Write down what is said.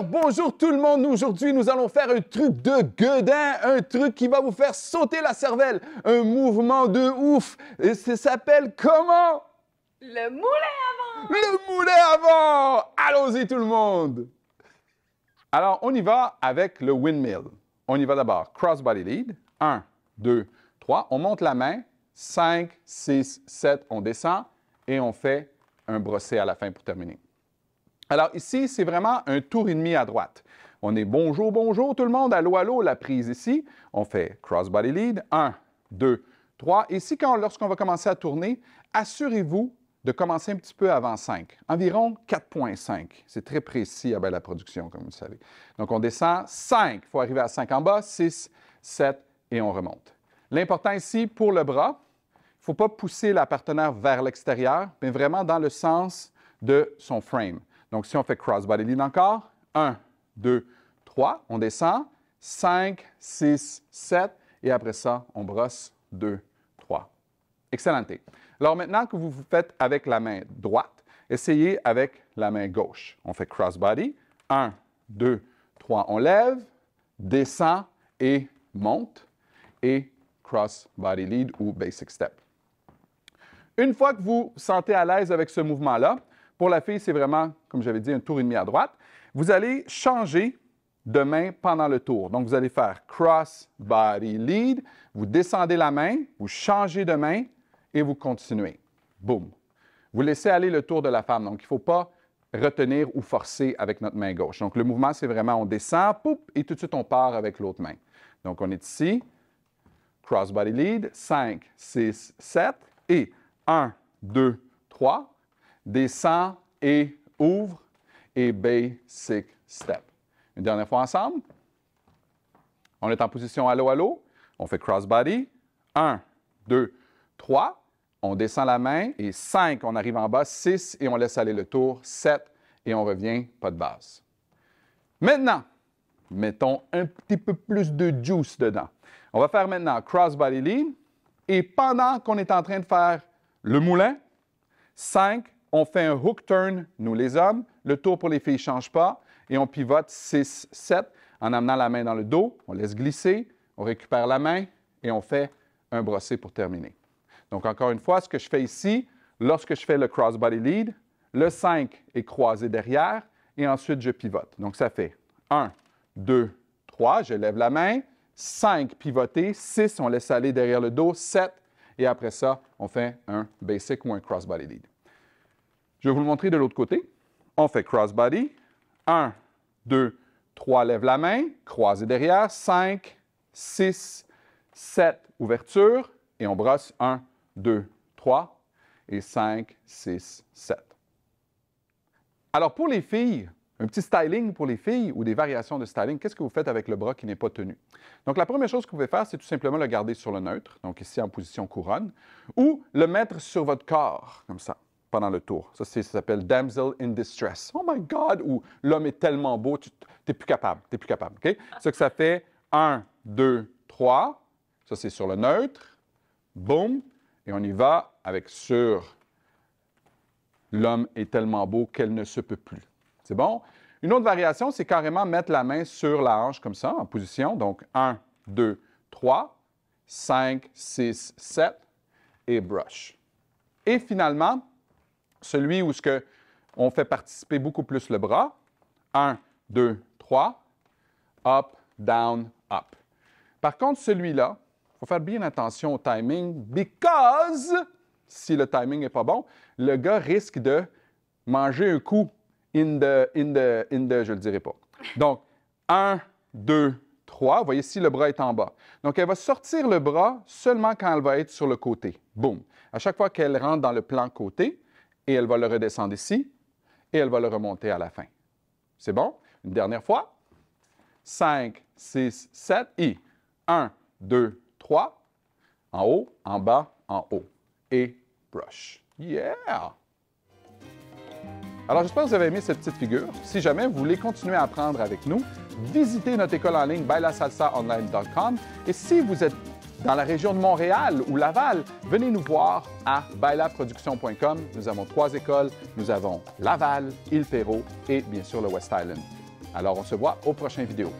Alors bonjour tout le monde, aujourd'hui nous allons faire un truc de gueudin, un truc qui va vous faire sauter la cervelle, un mouvement de ouf. Et ça s'appelle comment? Le moulin avant Le moulin avant Allons-y tout le monde. Alors on y va avec le windmill. On y va d'abord, crossbody lead, 1, 2, 3, on monte la main, 5, 6, 7, on descend et on fait un brossé à la fin pour terminer. Alors ici, c'est vraiment un tour et demi à droite. On est bonjour, bonjour tout le monde, allô, allô, la prise ici. On fait crossbody lead, 1, 2, 3. Ici, quand, lorsqu'on va commencer à tourner, assurez-vous de commencer un petit peu avant 5, environ 4,5. C'est très précis à la production, comme vous le savez. Donc, on descend 5, il faut arriver à 5 en bas, 6, 7 et on remonte. L'important ici, pour le bras, il ne faut pas pousser la partenaire vers l'extérieur, mais vraiment dans le sens de son frame. Donc, si on fait crossbody lead encore, 1, 2, 3, on descend, 5, 6, 7, et après ça, on brosse 2, 3. Excellent. Alors maintenant que vous vous faites avec la main droite, essayez avec la main gauche. On fait crossbody, 1, 2, 3, on lève, descend et monte, et crossbody lead ou basic step. Une fois que vous sentez à l'aise avec ce mouvement-là, pour la fille, c'est vraiment, comme j'avais dit, un tour et demi à droite. Vous allez changer de main pendant le tour. Donc, vous allez faire cross, body, lead. Vous descendez la main, vous changez de main et vous continuez. Boum. Vous laissez aller le tour de la femme. Donc, il ne faut pas retenir ou forcer avec notre main gauche. Donc, le mouvement, c'est vraiment on descend, poup, et tout de suite, on part avec l'autre main. Donc, on est ici, cross body lead, 5, 6, 7, et 1, 2, 3 descend et ouvre et basic step. Une dernière fois ensemble. On est en position allô, allô. On fait crossbody. 1, 2, 3. On descend la main et 5, on arrive en bas. 6 et on laisse aller le tour. 7 et on revient, pas de base. Maintenant, mettons un petit peu plus de juice dedans. On va faire maintenant crossbody lean. Et pendant qu'on est en train de faire le moulin, 5, on fait un hook turn, nous les hommes. Le tour pour les filles ne change pas. Et on pivote 6, 7 en amenant la main dans le dos. On laisse glisser, on récupère la main et on fait un brossé pour terminer. Donc, encore une fois, ce que je fais ici, lorsque je fais le crossbody lead, le 5 est croisé derrière et ensuite je pivote. Donc, ça fait 1, 2, 3, je lève la main, 5 pivoté, 6, on laisse aller derrière le dos, 7, et après ça, on fait un basic ou un crossbody lead. Je vais vous le montrer de l'autre côté. On fait crossbody. 1, 2, 3, lève la main, croisez derrière. 5, 6, 7, ouverture. Et on brosse 1, 2, 3 et 5, 6, 7. Alors pour les filles, un petit styling pour les filles ou des variations de styling, qu'est-ce que vous faites avec le bras qui n'est pas tenu? Donc la première chose que vous pouvez faire, c'est tout simplement le garder sur le neutre, donc ici en position couronne, ou le mettre sur votre corps, comme ça pendant le tour. Ça, ça s'appelle Damsel in Distress. Oh my God! Ou l'homme est tellement beau, tu n'es plus capable. Tu plus capable. OK? Que ça fait 1, 2, 3. Ça, c'est sur le neutre. Boum. Et on y va avec sur l'homme est tellement beau qu'elle ne se peut plus. C'est bon? Une autre variation, c'est carrément mettre la main sur la hanche comme ça, en position. Donc 1, 2, 3, 5, 6, 7 et brush. Et finalement, celui où on fait participer beaucoup plus le bras. 1, 2, 3. Up, down, up. Par contre, celui-là, il faut faire bien attention au timing, because si le timing n'est pas bon, le gars risque de manger un coup in the, in the, in je ne le dirai pas. Donc, 1, 2, 3. Vous voyez, si le bras est en bas. Donc, elle va sortir le bras seulement quand elle va être sur le côté. Boum. À chaque fois qu'elle rentre dans le plan côté, et elle va le redescendre ici, et elle va le remonter à la fin. C'est bon? Une dernière fois. 5, 6, 7, et 1, 2, 3, en haut, en bas, en haut. Et brush. Yeah! Alors, j'espère que vous avez aimé cette petite figure. Si jamais vous voulez continuer à apprendre avec nous, visitez notre école en ligne bailasalsaonline.com. Et si vous êtes dans la région de Montréal ou Laval, venez nous voir à bailaproduction.com. Nous avons trois écoles. Nous avons Laval, Île-Perrot et bien sûr le West Island. Alors, on se voit aux prochaines vidéos.